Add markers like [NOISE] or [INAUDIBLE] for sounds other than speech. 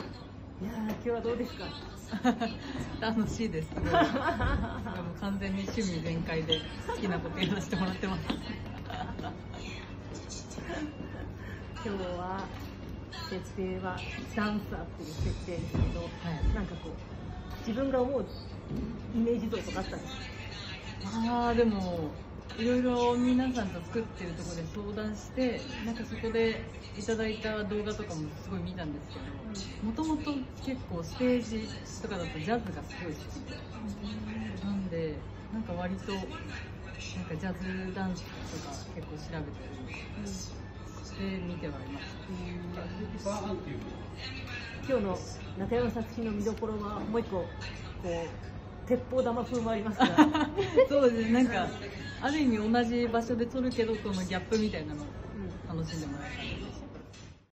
いやー今日はどうですか？[LAUGHS] 楽しいです。[LAUGHS] もう完全に趣味全開で好きなことやらせてもらってます。今日は設定はダンサーっていう設定ですけど、はいなんかこう自分が思うイメージ像とかあったんですか？ああでもいろいろ皆さんと作ってるところで相談してなんかそこでいただいた動画とかもすごい見たんですけどもともと結構ステージとかだとジャズがすごい好きでなんでなんか割となんかジャズダンスとか結構調べたりして見てはいました今日の中山作品の見どころはもう一個こう鉄砲玉風もありますが [LAUGHS] そうですね。なんかある意味同じ場所で撮るけどこのギャップみたいなのを楽しんでもらえたら